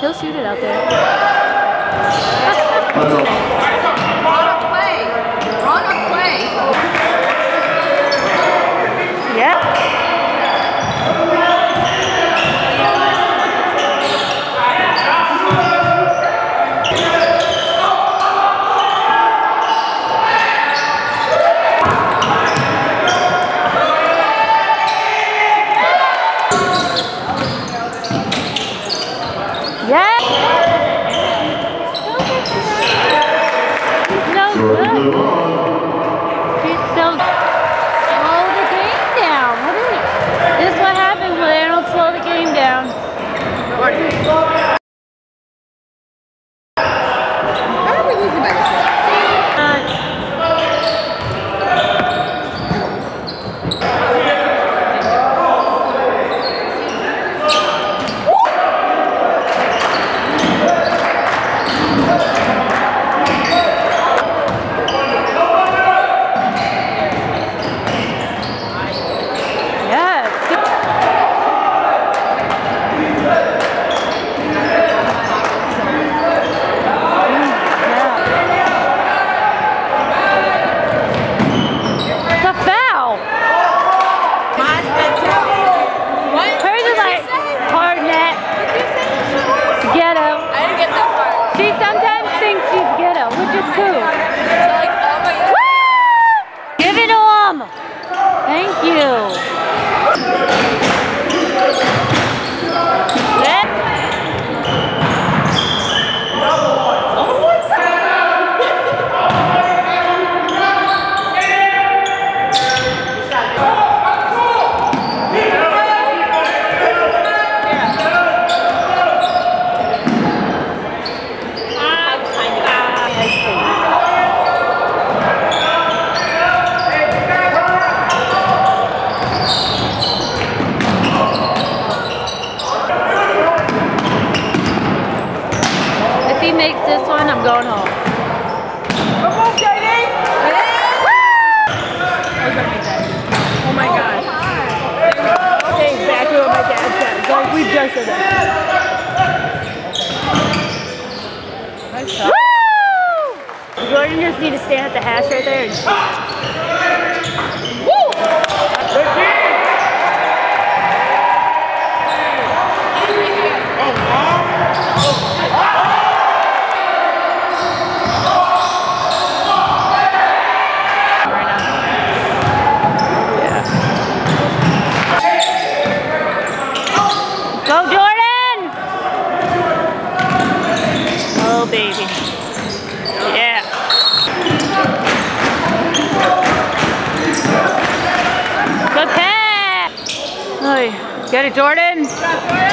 Go shoot it out there. You. I'm going home. Come on, Katie. Oh my god. Say exactly what my dad said. Like we just said that. Woo! Jordan just need to stand at the hash right there and shoot. Go, Jordan! Oh baby. Yeah. Pass! Oy. Get it, Jordan!